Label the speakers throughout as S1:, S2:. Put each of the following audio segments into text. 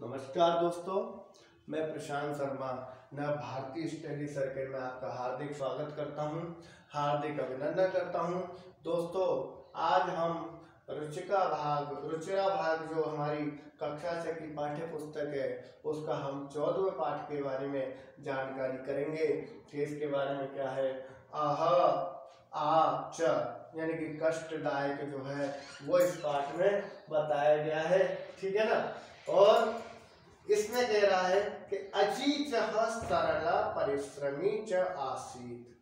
S1: नमस्कार दोस्तों, मैं प्रशांत शर्मा न भारतीय स्टडी सर्किल में आपका हार्दिक स्वागत करता हूँ, हार्दिक अभिनंदन करता हूँ। दोस्तों, आज हम रुचिका भाग, रुचिरा भाग जो हमारी कक्षा से की पाठ्य पुस्तक है, उसका हम चौदहवें पाठ के बारे में जानकारी करेंगे। कि इसके बारे में क्या है? आह आ च यानी कि कष्टदायक जो है, वो इस पाठ में बताया गया है। ठीक है ना? और इसमें कह रहा है कि अज़ीज़ सरला परिश्रमी च आसीत।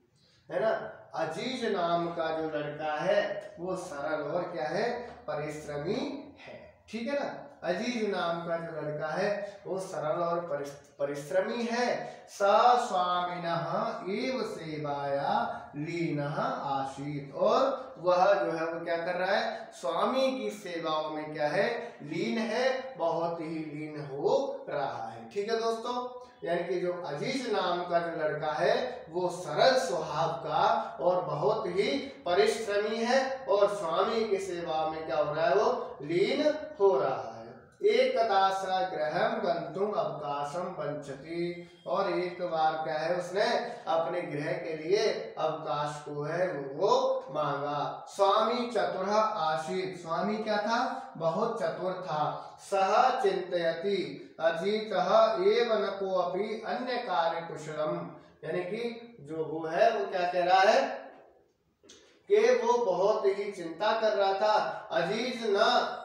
S1: है ना? अज़ीज़ नाम का जो लड़का है, वो सरल और क्या है? परिश्रमी है। ठीक है ना? अज़ीज़ नाम का जो लड़का है, वो सरल और परिश्रमी है। स स्वामीन एव सेवाया लीन आशीत और वह जो है, वो क्या कर रहा है? स्वामी की सेवाओं में क्या है? लीन है, बहुत ही लीन हो रहा है। ठीक है दोस्तों? यानी कि जो अज़ीज़ नाम का जो लड़का है, वो सरल स्वभाव का और बहुत ही परिश्रमी है। और स्वामी की सेवा में क्या हो रहा है, वो लीन हो रहा है। एकदा स ग्रहम गंतुम अवकाशम पंचती और एक बार क्या है उसने अपने गृह के लिए अवकाश को है, वो मांगा। स्वामी चतुर आशीत स्वामी क्या था? बहुत चतुर था। सह चिंतयति अजीत एवं को अपनी अन्य कार्य कुशलम यानी कि जो वो है, वो क्या कह रहा है? कि वो बहुत ही चिंता कर रहा था। अज़ीज़ न,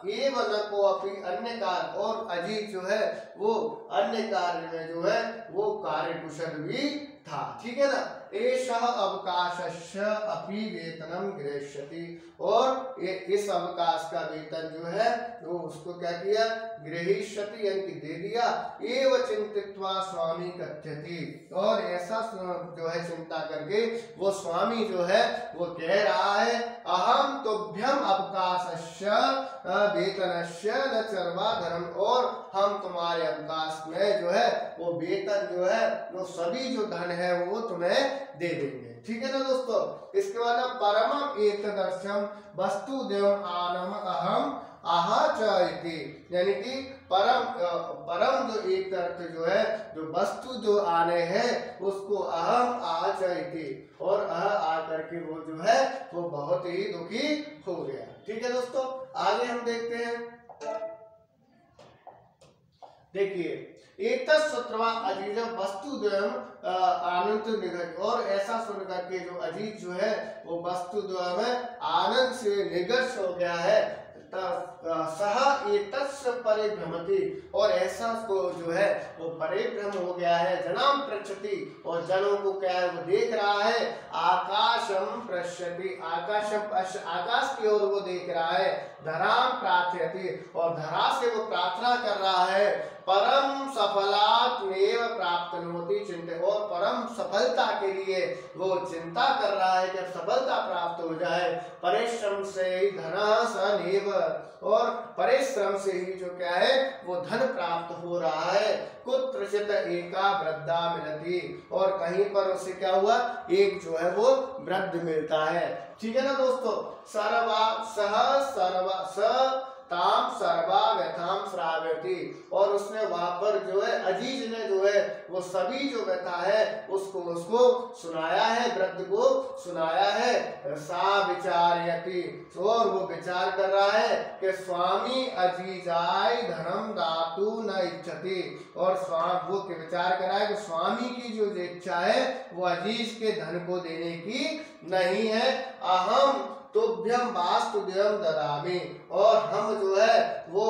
S1: ये न को अपनी अन्य कार्य और अज़ीज़ जो है, वो अन्य कार्य में जो है, वो कार्य कुशल भी था। ठीक है ना? एष अवकाश अपनी वेतनम गृहती और ये इस अवकाश का वेतन जो है वो उसको क्या किया? गृहिष्यति यानी दे दिया। एव चिंतित्वा स्वामी कथ्यति। और ऐसा जो है चिंता करके, वो स्वामी जो है, वो कह रहा है अहम तुभ्यम अवकाश वेतन न चरवा धर्म और हम तुम्हारे अवकाश में जो है, वो वेतन जो है, वो सभी जो धन है, वो तुम्हें दे देंगे। ठीक है ना दोस्तों? इसके बाद परम एक दर्शन वस्तु देव आनम अहम आहा चाहती यानी कि परम परम जो एक अर्थ जो है, जो वस्तु जो आने हैं, उसको अहम चाहती और अह आ करके वो जो है, वो बहुत ही दुखी हो गया। ठीक है दोस्तों, आगे हम देखते हैं। देखिए एक अज़ीज़ वस्तु आनंद निगज और ऐसा सुन करके जो अज़ीज़ जो है, वो वस्तु आनंद से निगज हो गया है। सह परिभ्रमति। और ऐसा को जो है, वो परिभ्रम हो गया है, जनाम प्रचति और जनों को क्या है, वो देख रहा है आकाशम प्रश्यति आकाशम आकाश की ओर वो देख रहा है धराम प्रार्थयति। और धरा से वो प्रार्थना कर रहा है, परम होती चिंता और परम सफलता के लिए वो चिंता कर रहा है, जब सफलता प्राप्त हो जाए, परिश्रम से धना सनेव। और परिश्रम से ही जो क्या है, वो धन प्राप्त हो रहा है। कुत्रचित एका वृद्धा मिलती, और कहीं पर उसे क्या हुआ, एक जो है वो वृद्ध मिलता है। ठीक है ना दोस्तों? सर्वा सह सर्वा स ताम सर्वा श्राव्यति और उसने वहाँ पर जो है, अज़ीज़ ने जो है, वो सभी जो व्यथा है, उसको उसको सुनाया है, वृद्ध को सुनाया है। सा विचारयति। और वो विचार कर रहा है कि स्वामी अजीजाय धर्म दातु न इच्छति। और स्वामी, वो के विचार कर रहा है कि स्वामी की जो इच्छा है, वो अज़ीज़ के धन को देने की नहीं है। अहम तुभ्यम वास्तुदेव ददामी। और हम जो है, वो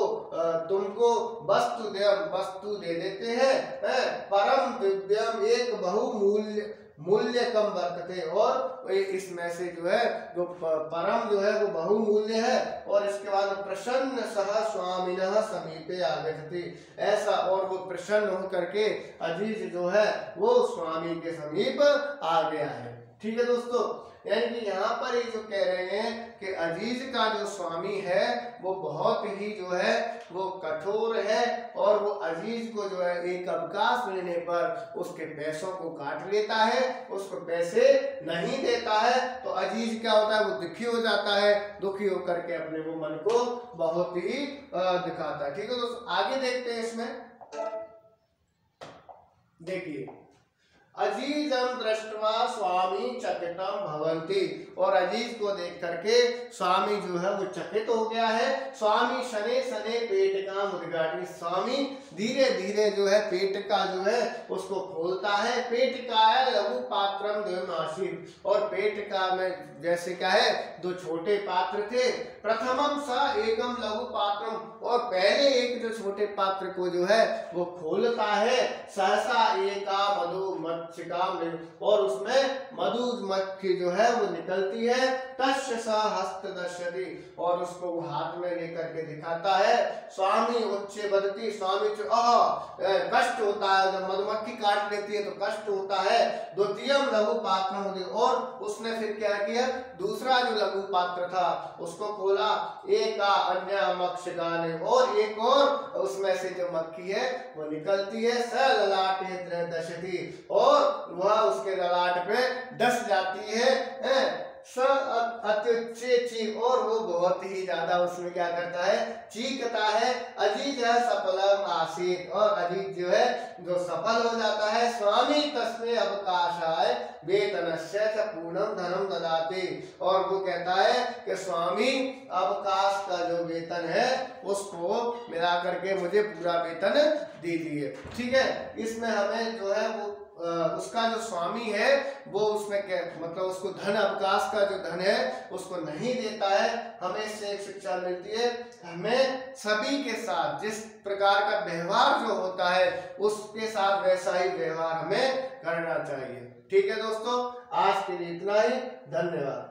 S1: तुमको वस्तु देव वस्तु दे देते हैं, है? परम दिव्यम एक बहुमूल्य मूल्य कम बरतते और इसमें से जो है, जो परम जो है, वो बहुमूल्य है। और इसके बाद प्रसन्न सह स्वामी समीपे आगति ऐसा, और वो प्रसन्न होकर के अज़ीज़ जो है, वो स्वामी के समीप आ गया है। ठीक है दोस्तों? यानी कि यहाँ पर ये जो कह रहे हैं कि अज़ीज़ का जो स्वामी है, वो बहुत ही जो है, वो कठोर है और वो अज़ीज़ को जो है, एक अवकाश मिलने पर उसके पैसों को काट लेता है, उसको पैसे नहीं देता है। तो अज़ीज़ क्या होता है? वो दुखी हो जाता है। दुखी होकर के अपने वो मन को बहुत ही दिखाता है। ठीक है दोस्तों? आगे देखते हैं इसमें। देखिए अजीजम दृष्टवा स्वामी चकितम भवंती और अज़ीज़ को देख करके स्वामी जो है वो चकित हो गया है। स्वामी शने शने पेट का मुदगाड़ी स्वामी धीरे धीरे जो है पेट का जो है उसको खोलता है। पेट का है लघु पात्रम और पेट का में जैसे क्या है, दो छोटे पात्र थे। प्रथमम स एकम लघु पात्रम और पहले एक जो छोटे पात्र को जो है वो खोलता है। सहसा एका मधु मच्छिका और उसमें मधु मक्खी जो है वो निकलती है। तस्य हस्त दर्शती और उसको वो हाथ में लेकर के दिखाता है, स्वामी उच्च बदती, स्वामी कष्ट होता है। जब मधुमक्खी काट लेती है तो कष्ट होता है। द्वितीय लघु पात्र और उसने फिर क्या किया? दूसरा जो लघु पात्र था, उसको खोला। एक अन्य मक्ष गाने। और एक और उसमें से जो मक्खी है, वो निकलती है। स ललाट और वह उसके ललाट पे डस जाती है, है? ची और वो बहुत ही ज़्यादा उसमें क्या करता है? चीखता है। अज़ीज़ है सफलम आसिक और अजीत जो है, जो सफल हो जाता है, स्वामी तस्में अवकाशाय वेतन से पूर्णम धनम ददाते। और वो कहता है कि स्वामी, अवकाश का जो वेतन है, उसको मिला करके मुझे पूरा वेतन दीजिए। ठीक है? इसमें हमें जो है वो उसका जो स्वामी है, वो उसमें मतलब उसको धन अवकाश का जो धन है, उसको नहीं देता है। हमें इससे एक शिक्षा मिलती है। हमें सभी के साथ जिस प्रकार का व्यवहार जो होता है, उसके साथ वैसा ही व्यवहार हमें करना चाहिए। ठीक है दोस्तों? आज के लिए इतना ही। धन्यवाद।